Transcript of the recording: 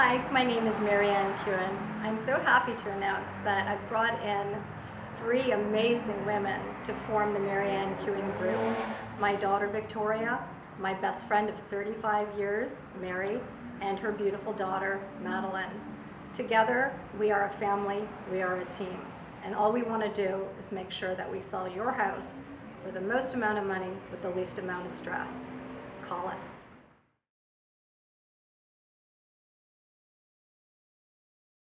Hi, my name is Maryanne Kewin. I'm so happy to announce that I've brought in three amazing women to form the Maryanne Kewin Group. My daughter Victoria, my best friend of 35 years, Mary, and her beautiful daughter, Madeline. Together, we are a family, we are a team. And all we want to do is make sure that we sell your house for the most amount of money with the least amount of stress. Call us.